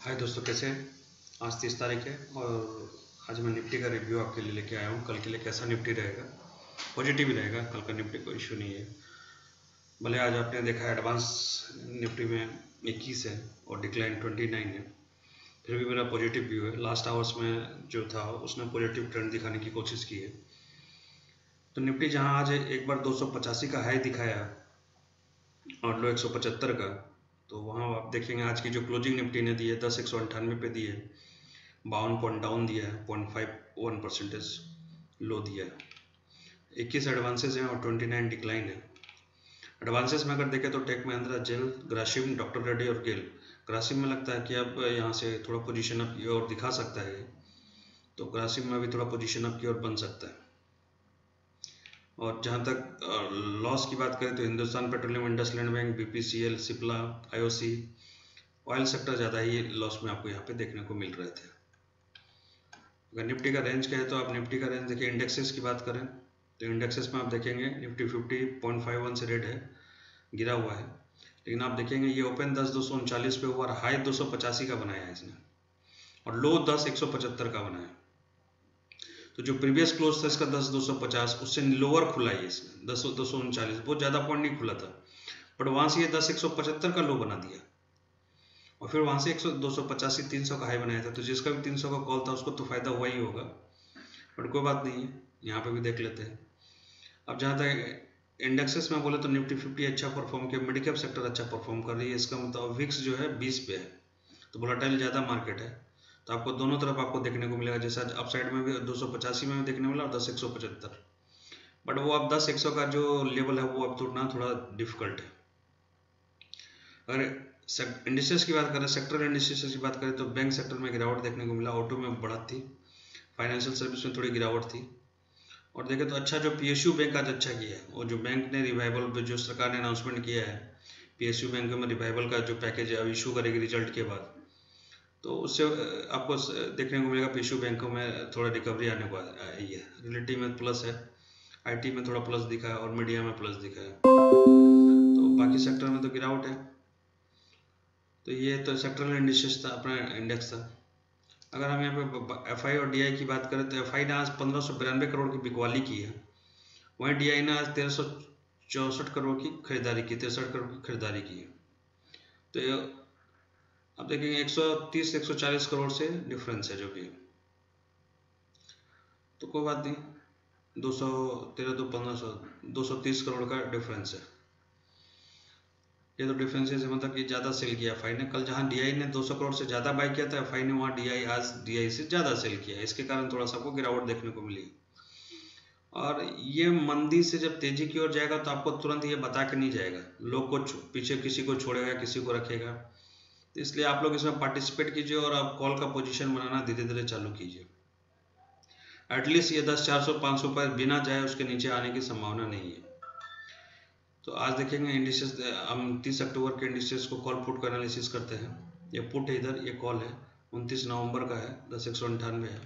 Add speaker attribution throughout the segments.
Speaker 1: हाय दोस्तों, कैसे हैं? आज तीस तारीख है और आज मैं निफ्टी का रिव्यू आपके लिए लेके आया हूँ। कल के लिए कैसा निफ्टी रहेगा? पॉजिटिव ही रहेगा, कल का निफ्टी कोई इशू नहीं है। भले आज आपने देखा है एडवांस निफ्टी में इक्कीस है और डिक्लाइन ट्वेंटी नाइन है। फिर भी मेरा पॉजिटिव व्यू है। लास्ट आवर्स में जो था, उसने पॉजिटिव ट्रेंड दिखाने की कोशिश की है। तो निफ्टी जहाँ आज एक बार दो सौ पचासी का हाई दिखाया और लो एक का तो वहाँ आप देखेंगे आज की जो क्लोजिंग निफ्टी ने दी है दस एक सौ अंठानवे पे दी है बावन पॉइंट डाउन दिया है point five one percentage low दिया है। इक्कीस एडवांसेज हैं और ट्वेंटी नाइन डिक्लाइन है। एडवांसेस में अगर देखें तो टेक महिंद्रा जेल ग्रासिम डॉक्टर रेड्डी और गेल ग्रासिम में लगता है कि अब यहाँ से थोड़ा पोजीशन अप की ओर दिखा सकता है। तो ग्रासिम में भी थोड़ा पोजीशन अप की ओर बन सकता है। और जहाँ तक लॉस की बात करें तो Hindustan Petroleum industrial bank B P C BPCL, Cipla, IOC, oil sector ज़्यादा ही लॉस में आपको यहाँ पे देखने को मिल रहे थे। अगर निफ्टी का रेंज कहें तो आप निफ्टी का रेंज देखिए, इंडेक्सेस की बात करें तो इंडेक्सेस में आप देखेंगे Nifty fifty point five one से रेट है, गिरा हुआ है। लेकिन आप देखेंगे ये ओपन दस दो सौ उनचालीस पे हुआ और हाई दो सौ पचासी का बनाया है इसने। और लो दस एक सौ पचहत्तर का बनाया तो जो प्रीवियस क्लोज था इसका दस दो सौ पचास, उससे लोअर खुला है इसमें दस दो सौ उनचालीस, बहुत ज़्यादा पॉइंट नहीं खुला था। बट वहाँ से ये दस एक सौ पचहत्तर का लो बना दिया। और फिर वहाँ से एक सौ दो सौ पचासी तीन सौ का हाई बनाया था। तो जिसका भी तीन सौ का कॉल था, उसको तो फ़ायदा हुआ ही होगा। बट कोई बात नहीं है, यहाँ पे भी देख लेते हैं। अब जहाँ तक इंडेक्सेस में बोले तो निफ्टी फिफ्टी अच्छा परफॉर्म किया। मेडिकल सेक्टर अच्छा परफॉर्म कर रही है। इसका मतलब विक्स जो है बीस पे है। तो वोलाटाइल ज़्यादा मार्केट है। तो आपको दोनों तरफ़ आपको देखने को मिलेगा, जैसा अपसाइड में भी दो सौ पचासी में भी देखने मिला और दस एक बट वो अब दस एक का जो लेवल है, वो अब तोड़ना थोड़ा डिफ़िकल्ट है। अगर इंडस्ट्रीज़ की बात करें सेक्टर इंडस्ट्रीज़ की बात करें तो बैंक सेक्टर में गिरावट देखने को मिला ऑटो में बढ़त थी। फाइनेंशियल सर्विस में थोड़ी गिरावट थी। और देखें तो अच्छा जो पीएसयू बैंक आज अच्छा किया है। और जो बैंक ने रिवाइवल जो सरकार ने अनाउंसमेंट किया है पीएसयू बैंक में रिवाइवल का जो पैकेज है, अब इशू करेगी रिज़ल्ट के बाद। तो उससे आपको देखने को मिलेगा पीशू बैंकों में थोड़ा रिकवरी आने को आई है। रिलेटिव में प्लस है आईटी में थोड़ा प्लस दिखा है और मीडिया में प्लस दिखा है। तो बाकी सेक्टर में तो गिरावट है। तो ये तो सेक्टरल इंडिसेस था, अपना इंडेक्स था। अगर हम यहाँ पे एफआई और डीआई की बात करें तो एफआई ने आज पंद्रह करोड़ की बिकवाली की है। वहीं डीआई ने आज तेरह करोड़ की खरीदारी की, तिरसठ करोड़ की खरीदारी की है। तो अब देखेंगे 130 140 करोड़ से डिफरेंस है जो भी तो कोई बात नहीं, दो सौ तेरह, दो पंद्रह सौ, दो सौ तीस करोड़ का डिफरेंस है। ये तो डिफरेंस है मतलब कि ज़्यादा सेल किया एफ़ ने। कल जहाँ डी ने 200 करोड़ से ज़्यादा बाई किया था एफ़ ने वहाँ डी आज डीआई से ज़्यादा सेल किया इसके कारण थोड़ा सा आपको गिरावट देखने को मिली। और ये मंदी से जब तेज़ी की ओर जाएगा तो आपको तुरंत ये बता के नहीं जाएगा। लोग को पीछे किसी को छोड़ेगा, किसी को रखेगा। तो इसलिए आप लोग इसमें पार्टिसिपेट कीजिए और आप कॉल का पोजीशन बनाना धीरे धीरे चालू कीजिए। एटलीस्ट ये दस, चार सौ, पाँच सौ पर बिना जाए उसके नीचे आने की संभावना नहीं है। तो आज देखेंगे इंडिसेस हम तीस अक्टूबर के इंडिसेस को कॉल पुट का एनालिसिस करते हैं। ये पुट है इधर, ये कॉल है। उनतीस नवंबर का है, दस एक सौ अंठानवे है।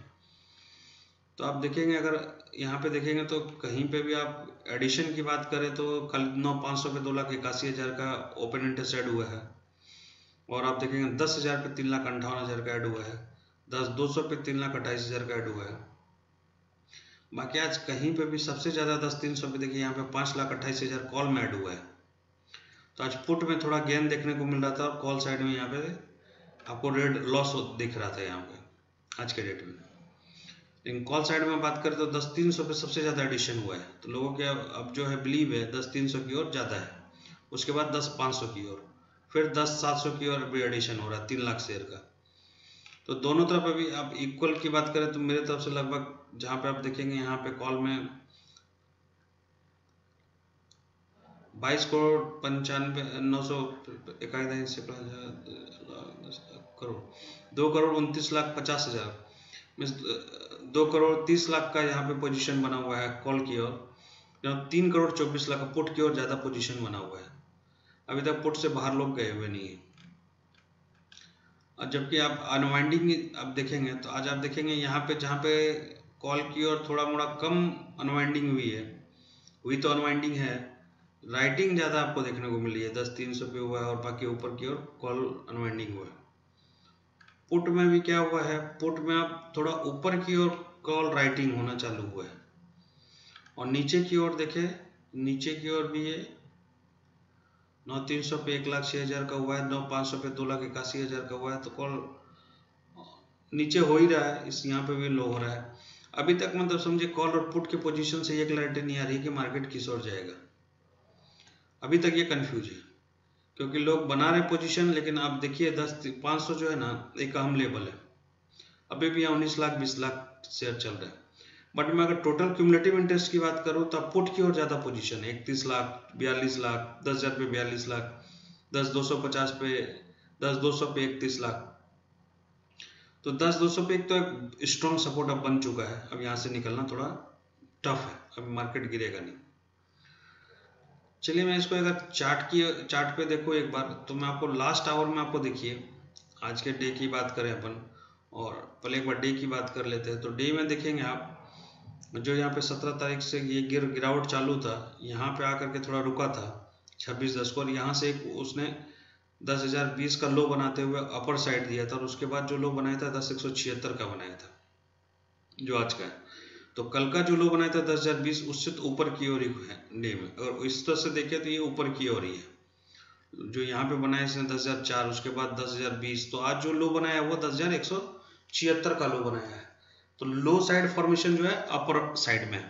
Speaker 1: तो आप देखेंगे अगर यहाँ पे देखेंगे तो कहीं पे भी आप एडिशन की बात करें तो कल नौ, पाँच सौ पे दो लाख इक्यासी हज़ार का ओपन इंटरेस्ट एड हुआ है। और आप देखेंगे दस हज़ार पे तीन लाख अंठावन हज़ार का ऐड हुआ है, दस, दो सौ पे तीन लाख अट्ठाईस हज़ार का ऐड हुआ है। बाकी आज कहीं पे भी सबसे ज़्यादा दस, तीन सौ पे देखिए यहाँ पे पाँच लाख अट्ठाईस हज़ार कॉल में ऐड हुआ है। तो आज पुट में थोड़ा गेन देखने को मिल रहा था और कॉल साइड में यहाँ पे आपको रेड लॉस दिख रहा था यहाँ पे, आज के डेट में। लेकिन कॉल साइड में बात करें तो दस, तीन सौ पे सबसे ज़्यादा एडिशन हुआ है। तो लोगों के अब जो है बिलीव है, दस, तीन सौ की ओर ज़्यादा है। उसके बाद दस, पाँच सौ की ओर। फिर दस सात सौ की और भी एडिशन हो रहा है, तीन लाख शेयर का। तो दोनों तरफ़ अभी आप इक्वल की बात करें तो मेरे तरफ़ से लगभग जहाँ पे आप देखेंगे, यहाँ पे कॉल में बाईस करोड़ पंचानवे, नौ सौ इक्कीस करोड़, दो करोड़ उनतीस लाख पचास हज़ार। दो करोड़ तीस लाख का यहाँ पे पोजीशन बना हुआ है कॉल की ओर। तीन करोड़ चौबीस लाख का पुट की ओर ज़्यादा पोजीशन बना हुआ है। अभी तक पुट से बाहर लोग गए हुए नहीं है। और जबकि आप अनवाइंडिंग आप देखेंगे तो आज आप देखेंगे यहाँ पे जहाँ पे कॉल की और थोड़ा मोड़ा कम अनवाइंडिंग हुई है। हुई तो अनवाइंडिंग है। राइटिंग ज़्यादा आपको देखने को मिली है। दस तीन सौ पे हुआ है और बाकी ऊपर की ओर कॉल अनवाइंडिंग हुआ है। पुट में भी क्या हुआ है? पुट में आप थोड़ा ऊपर की ओर कॉल राइटिंग होना चालू हुआ है। और नीचे की ओर देखे, नीचे की ओर भी ये नौ तीन सौ पे एक लाख छः हज़ार का हुआ है नौ पाँच सौ पे दो लाख इक्यासी हज़ार का हुआ है तो कॉल नीचे हो ही रहा है, इस यहाँ पे भी लो हो रहा है। अभी तक मतलब समझे कॉल और पुट के पोजीशन से ये क्लैरिटी नहीं आ रही कि मार्केट किस ओर जाएगा। अभी तक ये कन्फ्यूज़ है, क्योंकि लोग बना रहे पोजीशन लेकिन आप देखिए दस, पाँच सौ जो है ना, एक अहम लेवल है। अभी भी यहाँ उन्नीस लाख, बीस लाख शेयर चल रहा है। बट मैं अगर टोटल क्यूमुलेटिव इंटरेस्ट की बात करूँ तो पुट की और ज़्यादा पोजीशन है। इकतीस लाख, बयालीस लाख, दस हज़ार पे बयालीस लाख, दस दो सौ पचास पे, दस दो सौ पे इकतीस लाख। तो दस दो सौ पे एक तो एक स्ट्रॉन्ग सपोर्ट अब बन चुका है। अब यहाँ से निकलना थोड़ा टफ है। अब मार्केट गिरेगा नहीं। चलिए मैं इसको अगर चार्ट की चार्ट पे देखो एक बार तो मैं आपको लास्ट आवर में आपको देखिए। आज के डे की बात करें अपन, और पहले एक बार डे की बात कर लेते हैं। तो डे में देखेंगे आप जो यहाँ पे सत्रह तारीख से ये गिर, गिरावट चालू था, यहाँ पे आकर के थोड़ा रुका था, छब्बीस दस को, और यहाँ से एक उसने दस हज़ार बीस का लो बनाते हुए अपर साइड दिया था, और उसके बाद जो लो बनाया था, दस एक सौ छिहत्तर का बनाया था, जो आज का है। तो कल का जो लो बनाया था, दस हज़ार बीस, उससे तो ऊपर की ओर ही है डे में अगर इस तरह से देखें तो ये ऊपर की ओर ही है। जो यहाँ पे बनाया इसने दस हज़ार चार, उसके बाद दस हज़ार बीस तो आज जो लो बनाया वो दस हज़ार एक सौ छिहत्तर का लो बनाया है। तो लो साइड फॉर्मेशन जो है अपर साइड में है।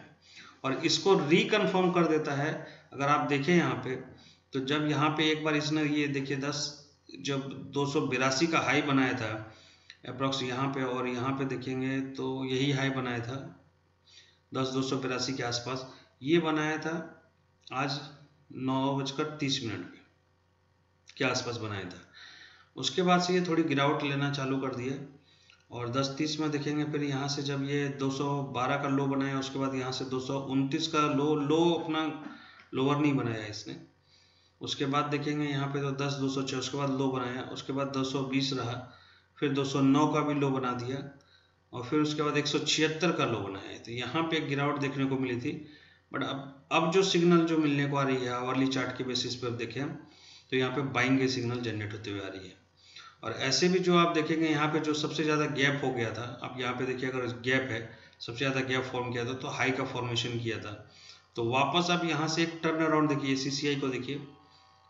Speaker 1: और इसको रिकन्फर्म कर देता है। अगर आप देखें यहाँ पे तो जब यहाँ पे एक बार इसने ये देखिए, दस, जब दो का हाई बनाया था अप्रॉक्स यहाँ पे और यहाँ पे देखेंगे तो यही हाई बनाया था, दस, दो सौ बिरासी के आसपास। ये बनाया था आज नौ बजकर तीस मिनट पे के आसपास बनाया था। उसके बाद से ये थोड़ी गिरावट लेना चालू कर दिया। और दस तीस में देखेंगे फिर यहाँ से जब ये 212 का लो बनाया, उसके बाद यहाँ से दो सौ उनतीस का लो लो अपना लोअर नहीं बनाया इसने। उसके बाद देखेंगे यहाँ पे तो दस दो सौ छः उसके बाद लो बनाया, उसके बाद दो सौ बीस रहा, फिर दो सौ नौ का भी लो बना दिया, और फिर उसके बाद एक सौ छिहत्तर का लो बनाया। तो यहाँ पे एक गिरावट देखने को मिली थी, बट अब अब जो सिग्नल जो मिलने को आ रही है आवरली चार्ट के बेसिस पर देखें तो यहाँ पे बाइंग के सिग्नल जनरेट होते हुए आ रही है। और ऐसे भी जो आप देखेंगे, यहाँ पे जो सबसे ज़्यादा गैप हो गया था, आप यहाँ पे देखिए, अगर गैप है, सबसे ज़्यादा गैप फॉर्म किया था तो हाई का फॉर्मेशन किया था। तो वापस आप यहाँ से एक टर्न अराउंड देखिए सीसीआई को देखिए।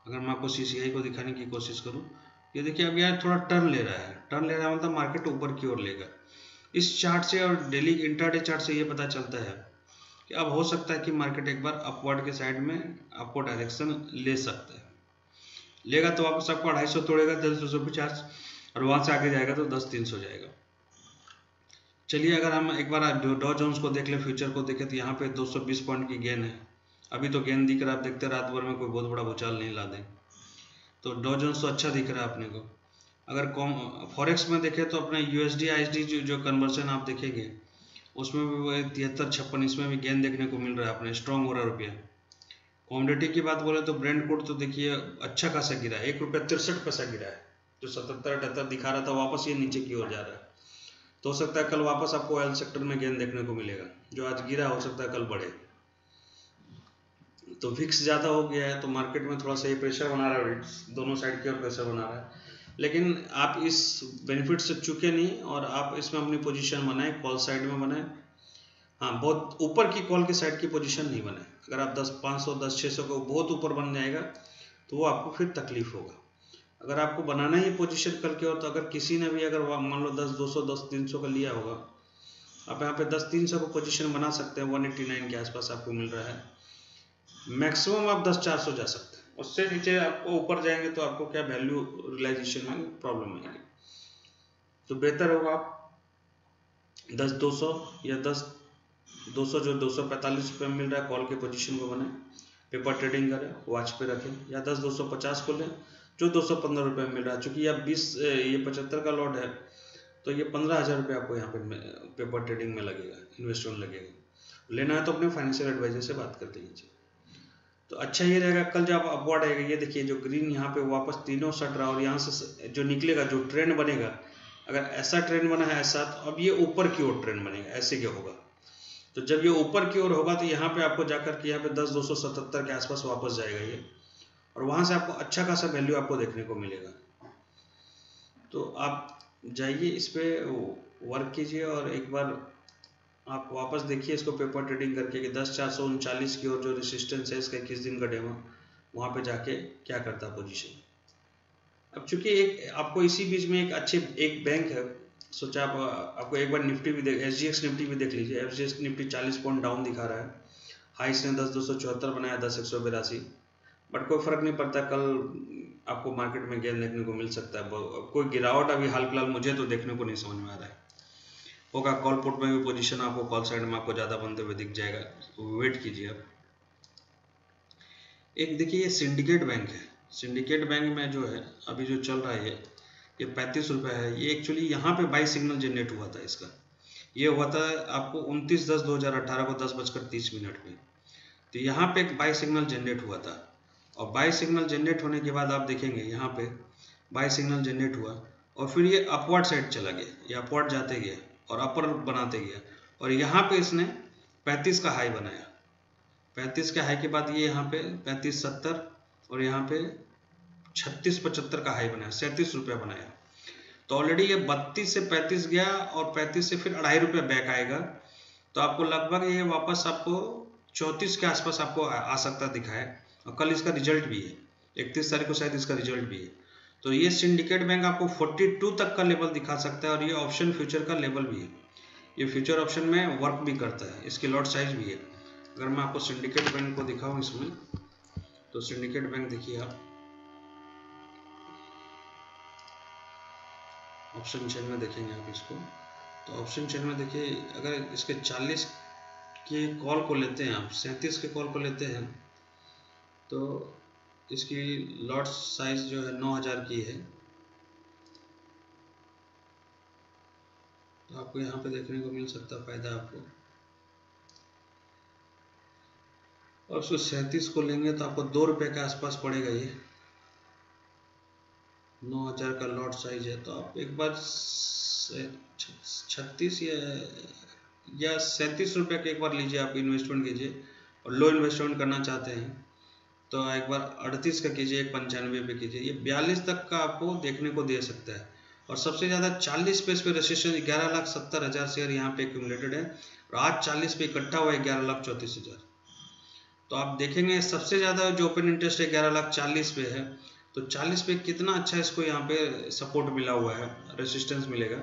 Speaker 1: अगर मैं आपको सीसीआई को दिखाने की कोशिश करूँ, ये देखिए, अब यहाँ थोड़ा टर्न ले रहा है। टर्न ले रहा है मतलब मार्केट ऊपर की ओर लेगा। इस चार्ट से और डेली इंटरडे चार्ट से ये पता चलता है कि अब हो सकता है कि मार्केट एक बार अपवर्ड के साइड में आपको डायरेक्शन ले सकता है। लेगा तो वापस आपको अढ़ाई सौ तोड़ेगा, दस दो सौ पचास, और वहाँ से आगे जाएगा तो दस तीन सौ जाएगा। चलिए, अगर हम एक बार डॉ जोन्स को देख लें, फ्यूचर को देखें तो यहाँ पे 220 पॉइंट की गेन है। अभी तो गेन दिख रहा है, आप देखते रात भर में कोई बहुत बड़ा भूचाल नहीं ला दें। तो डॉ जोन्स तो अच्छा दिख रहा है अपने को। अगर कॉम फॉरेक्स में देखें तो अपने यू एस जो जो कन्वर्सन आप देखेंगे, उसमें भी तिहत्तर, छप्पन, इसमें भी गेन देखने को मिल रहा है अपने स्ट्रॉन्ग हो रहा है रुपया। कॉमोडिटी की बात बोले तो ब्रांड कोड तो देखिए अच्छा खासा गिरा है। एक रुपया तिरसठ पैसा गिरा है। जो सतहत्तर, अठहत्तर दिखा रहा था, वापस ये नीचे की ओर जा रहा है। तो हो सकता है कल वापस आपको ऑयल सेक्टर में गेंद देखने को मिलेगा। जो आज गिरा, हो सकता है कल बढ़े। तो फिक्स ज़्यादा हो गया है तो मार्केट में थोड़ा सा ये प्रेशर बना रहा है दोनों साइड की ओर प्रेशर बना रहा है। लेकिन आप इस बेनिफिट से चुके नहीं और आप इसमें अपनी पोजीशन बनाए कॉल साइड में बनाए। हाँ बहुत ऊपर की कॉल की साइड की पोजीशन नहीं बने अगर आप दस, पाँच सौ, दस छः सौ को बहुत ऊपर बन जाएगा तो वो आपको फिर तकलीफ़ होगा। अगर आपको बनाना ही पोजीशन कल की ओर तो अगर किसी ने भी अगर मान लो दस, दो सौ, दस, तीन सौ का लिया होगा, आप यहाँ पे दस, तीन सौ का पोजीशन बना सकते हैं वन एट्टी नाइन के आसपास आपको मिल रहा है। मैक्सिमम आप दस, चार सौ जा सकते हैं। उससे नीचे आपको ऊपर जाएँगे तो आपको क्या वैल्यू रियलाइजेशन में प्रॉब्लम आएगी। तो बेहतर होगा आप दस, दो सौ या दस 200 जो दो सौ पैंतालीस रुपये मिल रहा है कॉल के पोजीशन को बने पेपर ट्रेडिंग करें वॉच पे रखें, या दस दो सौ पचास को लें, जो दो सौ पंद्रह रुपये मिल रहा है, चूँकि अब बीस ये पचहत्तर का लॉट है तो ये पंद्रह हज़ार रुपये आपको यहाँ पे पेपर ट्रेडिंग में लगेगा इन्वेस्टमेंट लगेगा। लेना है तो अपने फाइनेंशियल एडवाइजर से बात कर लीजिए तो अच्छा ये रहेगा, कल जब अपवर्ड आएगा, ये देखिए, जो ग्रीन यहाँ पे वापस तीनों सट रहा और यहाँ से जो निकलेगा, जो ट्रेंड बनेगा, अगर ऐसा ट्रेंड बना है ऐसा तो अब ये ऊपर की ओर ट्रेंड बनेगा, ऐसे क्या होगा? तो जब ये ऊपर की ओर होगा तो यहाँ पे आपको जाकर के यहाँ पे दस, दो सौ सतहत्तर के आसपास वापस जाएगा ये। और वहाँ से आपको अच्छा खासा वैल्यू आपको देखने को मिलेगा। तो आप जाइए इस पर वर्क कीजिए और एक बार आप वापस देखिए इसको पेपर ट्रेडिंग करके कि दस, चार सौ उनचालीस की ओर जो रेसिस्टेंस है इसका किस दिन का डेमो वहाँ पे जाके क्या करता पोजीशन अब चूँकि एक, आपको इसी बीच में एक अच्छे, एक बैंक है सोचा आप, आपको एक बार निफ्टी भी देख एस जी एक्स निफ्टी भी देख लीजिए। एस जी एक्स निफ्टी चालीस पॉइंट डाउन दिखा रहा है। हाई इसने दस दो सौ चौहत्तर बनाया, दस एक सौ बिरासी। बट कोई फ़र्क नहीं पड़ता, कल आपको मार्केट में गेंद देखने को मिल सकता है। कोई गिरावट अभी हाल फ़िलहाल मुझे तो देखने को नहीं समझ में आ रहा है। होगा कॉल पुट में भी पोजीशन आपको कॉल साइड में आपको ज़्यादा बनते हुए दिख जाएगा। तो वेट कीजिए आप। एक देखिए, ये सिंडिकेट बैंक है। सिंडिकेट बैंक में जो है, अभी जो चल रहा है ये पैंतीस रुपये है। ये एक्चुअली यहाँ पे बाई सिग्नल जनरेट हुआ था इसका। ये हुआ था आपको उनतीस दस दो हज़ार अठारह को दस बजकर तीस मिनट में तो यहाँ पे एक बाई सिग्नल जनरेट हुआ था। और बाई सिग्नल जनरेट होने के बाद आप देखेंगे यहाँ पे बाई सिग्नल जनरेट हुआ। और फिर ये अपवर्ड साइड चला गया। ये अपवर्ड जाते गया और अपर बनाते गया। और यहाँ पे इसने 35 का हाई बनाया। 35 के हाई के बाद ये यहाँ पे 35 सत्तर और यहाँ पे 36 पचहत्तर का हाई बनाया, सैंतीस रुपया बनाया। तो ऑलरेडी ये 32 से 35 गया और 35 से फिर अढ़ाई रुपया बैक आएगा। तो आपको लगभग ये वापस आपको चौंतीस के आसपास आपको आ सकता दिखाए और कल इसका रिज़ल्ट भी है। इकतीस तारीख को शायद इसका रिज़ल्ट भी है। तो ये सिंडिकेट बैंक आपको 42 तक का लेवल दिखा सकता है और ये ऑप्शन फ्यूचर का लेवल भी है। ये फ्यूचर ऑप्शन में वर्क भी करता है। इसकी लॉट साइज़ भी है। अगर मैं आपको सिंडिकेट बैंक को दिखाऊँ इसमें तो सिंडिकेट बैंक देखिए आप। ऑप्शन चेन में देखेंगे आप इसको। तो ऑप्शन चेन में देखिए, अगर इसके 40 के कॉल को लेते हैं आप, सैंतीस के कॉल को लेते हैं तो इसकी लॉट साइज़ जो है 9000 की है। तो आपको यहाँ पे देखने को मिल सकता है फ़ायदा आपको। और उसको सैंतीस को लेंगे तो आपको दो रुपये के आसपास पड़ेगा ये। नौ हज़ार का लॉट साइज़ है तो आप एक बार छत्तीस या सैंतीस रुपये के एक बार लीजिए, आप इन्वेस्टमेंट कीजिए। और लो इन्वेस्टमेंट करना चाहते हैं तो एक बार अड़तीस का कीजिए, एक पंचानवे पे कीजिए। ये बयालीस तक का आपको देखने को दे सकता है। और सबसे ज़्यादा चालीस पे इस पर रजिस्ट्रेशन ग्यारह लाख सत्तर हज़ार शेयर यहाँ पे एक्यूमलेटेड है। और आज चालीस पे इकट्ठा हुआ है, ग्यारह लाख चौंतीस हज़ार। तो आप देखेंगे, सबसे ज़्यादा जो ओपन इंटरेस्ट है, ग्यारह लाख चालीस पे है। तो 40 पे कितना अच्छा इसको यहाँ पे सपोर्ट मिला हुआ है रेसिस्टेंस मिलेगा।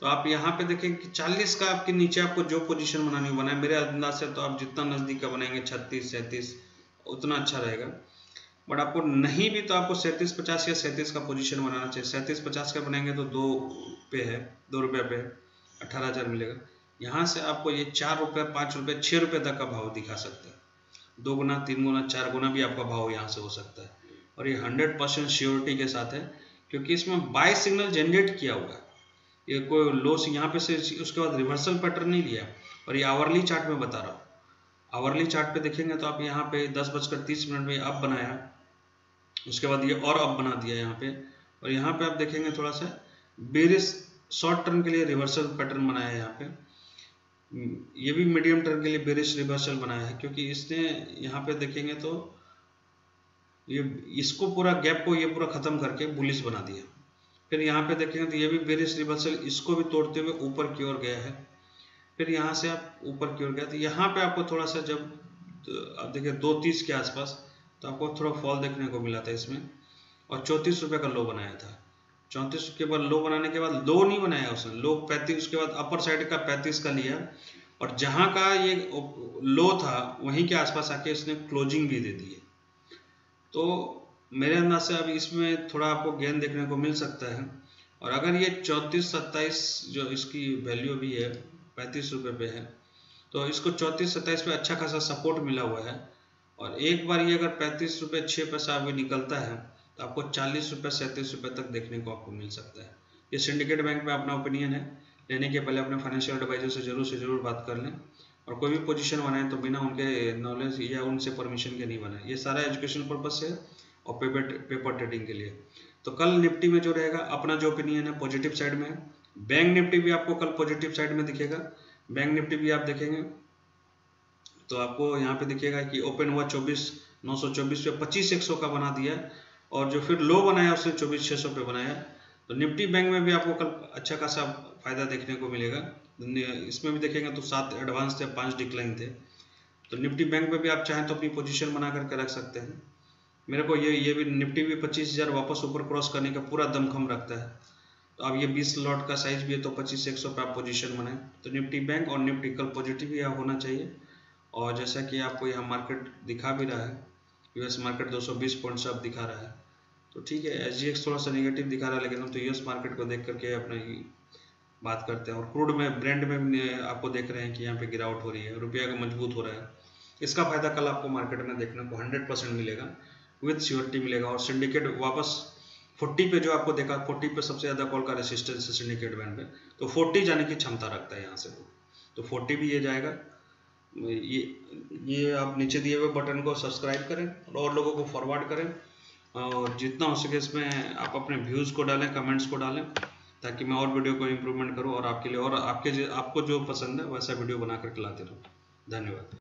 Speaker 1: तो आप यहाँ पे देखें कि 40 का आपके नीचे आपको जो पोजीशन बनानी हो बनाए मेरे अंदाज से तो आप जितना नज़दीक का बनाएँगे, छत्तीस, सैंतीस, उतना अच्छा रहेगा। बट आपको नहीं भी तो आपको सैंतीस, पचास या सैंतीस का पोजीशन बनाना चाहिए। सैंतीस, पचास का बनाएँगे तो दो पे है, दो रुपये पे है, अठारह हज़ार मिलेगा। यहाँ से आपको ये चार रुपये, पाँच रुपये छः रुपये तक का भाव दिखा सकता है। दो गुना, तीन गुना, चार गुना भी आपका भाव यहाँ से हो सकता है। और ये हंड्रेड परसेंट श्योरिटी के साथ है, क्योंकि इसमें बाय सिग्नल जनरेट किया हुआ है। ये कोई लॉस यहाँ पे से उसके बाद रिवर्सल पैटर्न नहीं लिया। और ये आवरली चार्ट में बता रहा हूँ। आवरली चार्ट पे देखेंगे तो आप यहाँ पे दस बजकर तीस मिनट में अप बनाया उसके बाद ये और अप बना दिया यहाँ पे। और यहाँ पे आप देखेंगे थोड़ा सा बेरिस शॉर्ट टर्म के लिए रिवर्सल पैटर्न बनाया है यहाँ पे। ये भी मीडियम टर्म के लिए बेरिस रिवर्सल बनाया है, क्योंकि इसने यहाँ पे देखेंगे तो ये, इसको पूरा गैप को ये पूरा ख़त्म करके बुलिस बना दिया। फिर यहाँ पे देखेंगे तो ये भी बेरिस रिवर्सल इसको भी तोड़ते हुए ऊपर की ओर गया है। फिर यहाँ से आप ऊपर की ओर गया तो यहाँ पे आपको थोड़ा सा जब, आप देखिए दो तीस के आसपास तो आपको थोड़ा फॉल देखने को मिला था इसमें। और चौंतीस रुपये का लो बनाया था। चौंतीस के बाद लो बनाने के बाद लो नहीं बनाया उसने, लो पैंतीस, उसके बाद अपर साइड का पैंतीस का लिया। और जहाँ का ये लो था, वहीं के आसपास आके इसने क्लोजिंग भी दे दी है। तो मेरे अंदाज से अब इसमें थोड़ा आपको गेन देखने को मिल सकता है। और अगर ये चौंतीस सत्ताईस जो इसकी वैल्यू भी है, पैंतीस रुपये पे है तो इसको चौंतीस सत्ताईस पे अच्छा खासा सपोर्ट मिला हुआ है। और एक बार ये अगर पैंतीस रुपये छः पैसा अभी निकलता है तो आपको चालीस रुपये सैंतीस रुपये तक देखने को आपको मिल सकता है। ये सिंडिकेट बैंक में अपना ओपिनियन है। लेने के पहले अपने फाइनेंशियल एडवाइजर से ज़रूर से ज़रूर बात कर लें। और कोई भी पोजीशन बनाए तो बिना उनके नॉलेज या उनसे परमिशन के नहीं बनाए। ये सारा एजुकेशन पर्पज से और पेपर पेपर ट्रेडिंग के लिए। तो कल निफ्टी में जो रहेगा, अपना जो ओपिनियन है पॉजिटिव साइड में। बैंक निफ्टी भी आपको कल पॉजिटिव साइड में दिखेगा। बैंक निफ्टी भी आप देखेंगे। तो आपको यहाँ पे दिखेगा कि ओपन हुआ चौबीस, नौ सौ चौबीस पे पच्चीस, एक सौ का बना दिया और जो फिर लो बनाया उसने चौबीस छः सौ पे बनाया तो निफ्टी बैंक में भी आपको कल अच्छा खासा फ़ायदा देखने को मिलेगा। इसमें भी देखेंगे तो सात एडवांस थे पाँच डिक्लाइन थे। तो निफ्टी बैंक में भी आप चाहें तो अपनी पोजीशन बना करके रख सकते हैं। मेरे को ये ये भी निफ्टी भी पच्चीस हज़ार वापस ऊपर क्रॉस करने का पूरा दमखम रखता है। तो अब ये बीस लॉट का साइज़ भी है तो पच्चीस एक सौ पे आप पोजिशन बनाए। तो निफ्टी बैंक और निफ्टी कल पॉजिटिव ही होना चाहिए। और जैसा कि आपको यहाँ मार्केट दिखा भी रहा है यूएस मार्केट 220 पॉइंट से दिखा रहा है। तो ठीक है एस थोड़ा सा निगेटिव दिखा रहा है, लेकिन हम तो यूएस मार्केट को देख करके अपना बात करते हैं और क्रूड में ब्रेंड में आपको देख रहे हैं कि यहाँ पे गिरावट हो रही है, रुपया का मज़बूत हो रहा है। इसका फ़ायदा कल आपको मार्केट में देखने को 100 परसेंट मिलेगा विथ श्योरिटी मिलेगा और सिंडिकेट वापस 40 पे जो आपको देखा 40 पे सबसे ज़्यादा कॉल का रेसिस्टेंस है सिंडिकेट बैंड पे तो 40 जाने की क्षमता रखता है यहाँ से। तो 40 भी ये जाएगा। ये ये आप नीचे दिए हुए बटन को सब्सक्राइब करें और लोगों को फॉरवर्ड करें और जितना हो सके इसमें आप अपने व्यूज़ को डालें कमेंट्स को डालें। ताकि मैं और वीडियो को इम्प्रूवमेंट करूँ और आपके लिए, और आपके आपको जो पसंद है, वैसा वीडियो बना करके लाते रहूँ। धन्यवाद।